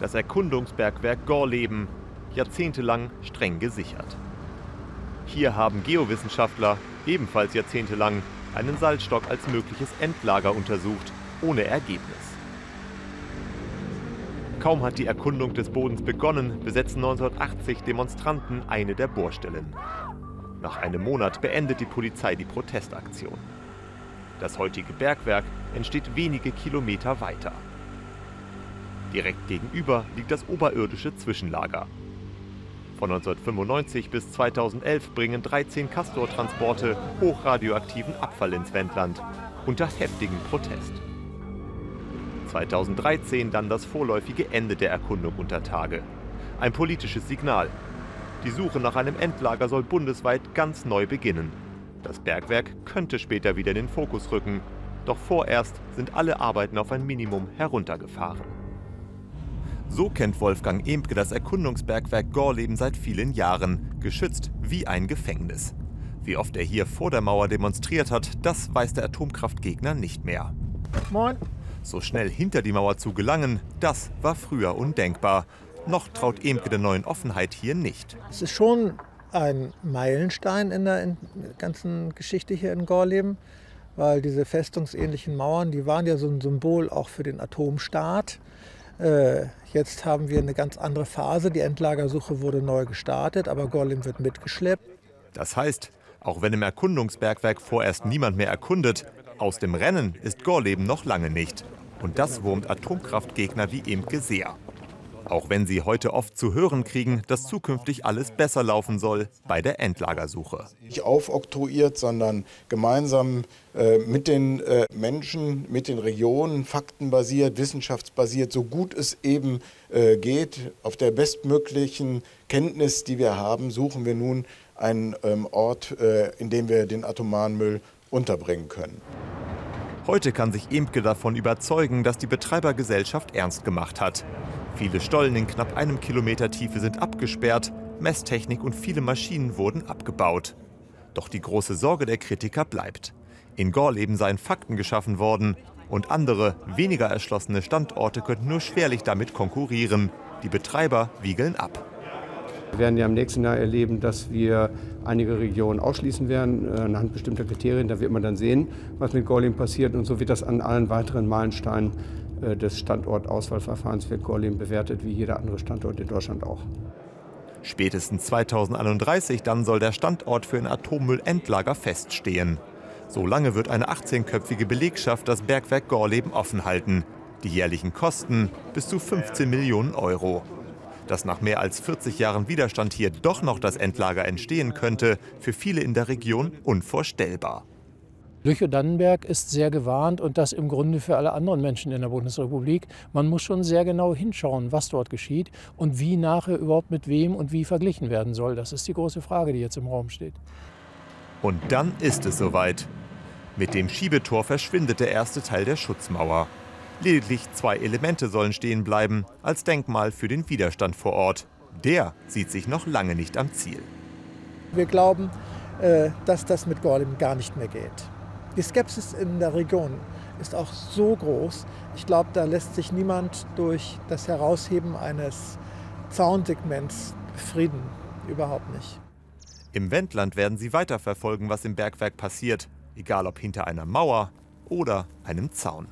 Das Erkundungsbergwerk Gorleben, jahrzehntelang streng gesichert. Hier haben Geowissenschaftler ebenfalls jahrzehntelang einen Salzstock als mögliches Endlager untersucht, ohne Ergebnis. Kaum hat die Erkundung des Bodens begonnen, besetzen 1980 Demonstranten eine der Bohrstellen. Nach einem Monat beendet die Polizei die Protestaktion. Das heutige Bergwerk entsteht wenige Kilometer weiter. Direkt gegenüber liegt das oberirdische Zwischenlager. Von 1995 bis 2011 bringen 13 Castor-Transporte hochradioaktiven Abfall ins Wendland unter heftigem Protest. 2013 dann das vorläufige Ende der Erkundung unter Tage. Ein politisches Signal. Die Suche nach einem Endlager soll bundesweit ganz neu beginnen. Das Bergwerk könnte später wieder in den Fokus rücken, doch vorerst sind alle Arbeiten auf ein Minimum heruntergefahren. So kennt Wolfgang Emke das Erkundungsbergwerk Gorleben seit vielen Jahren, geschützt wie ein Gefängnis. Wie oft er hier vor der Mauer demonstriert hat, das weiß der Atomkraftgegner nicht mehr. Moin. So schnell hinter die Mauer zu gelangen, das war früher undenkbar. Noch traut Emke der neuen Offenheit hier nicht. Es ist schon ein Meilenstein in der ganzen Geschichte hier in Gorleben, weil diese festungsähnlichen Mauern, die waren ja so ein Symbol auch für den Atomstaat. Äh, jetzt haben wir eine ganz andere Phase. Die Endlagersuche wurde neu gestartet, aber Gorleben wird mitgeschleppt. Das heißt, auch wenn im Erkundungsbergwerk vorerst niemand mehr erkundet, aus dem Rennen ist Gorleben noch lange nicht. Und das wurmt Atomkraftgegner wie Imke sehr. Auch wenn sie heute oft zu hören kriegen, dass zukünftig alles besser laufen soll bei der Endlagersuche. Nicht aufoktroyiert, sondern gemeinsam äh, mit den äh, Menschen, mit den Regionen, faktenbasiert, wissenschaftsbasiert, so gut es eben äh, geht, auf der bestmöglichen Kenntnis, die wir haben, suchen wir nun einen ähm, Ort, äh, in dem wir den atomaren Müll unterbringen können. Heute kann sich Emke davon überzeugen, dass die Betreibergesellschaft ernst gemacht hat. Viele Stollen in knapp einem Kilometer Tiefe sind abgesperrt, Messtechnik und viele Maschinen wurden abgebaut. Doch die große Sorge der Kritiker bleibt. In Gorleben seien Fakten geschaffen worden und andere, weniger erschlossene Standorte könnten nur schwerlich damit konkurrieren. Die Betreiber wiegeln ab. Wir werden ja im nächsten Jahr erleben, dass wir einige Regionen ausschließen werden, äh, anhand bestimmter Kriterien. Da wird man dann sehen, was mit Gorleben passiert. Und so wird das an allen weiteren Meilensteinen des Standortauswahlverfahrens für Gorleben bewertet, wie jeder andere Standort in Deutschland auch. Spätestens 2031 dann soll der Standort für ein Atommüllendlager feststehen. Solange wird eine 18-köpfige Belegschaft das Bergwerk Gorleben offen halten. Die jährlichen Kosten bis zu 15 Millionen Euro. Dass nach mehr als 40 Jahren Widerstand hier doch noch das Endlager entstehen könnte, für viele in der Region unvorstellbar. Lüchow-Dannenberg ist sehr gewarnt und das im Grunde für alle anderen Menschen in der Bundesrepublik. Man muss schon sehr genau hinschauen, was dort geschieht und wie nachher überhaupt mit wem und wie verglichen werden soll. Das ist die große Frage, die jetzt im Raum steht. Und dann ist es soweit. Mit dem Schiebetor verschwindet der erste Teil der Schutzmauer. Lediglich zwei Elemente sollen stehen bleiben als Denkmal für den Widerstand vor Ort. Der sieht sich noch lange nicht am Ziel. Wir glauben, äh, dass das mit Gorleben gar nicht mehr geht. Die Skepsis in der Region ist auch so groß. Ich glaube, da lässt sich niemand durch das Herausheben eines Zaunsegments befrieden. Überhaupt nicht. Im Wendland werden sie weiterverfolgen, was im Bergwerk passiert, egal ob hinter einer Mauer oder einem Zaun.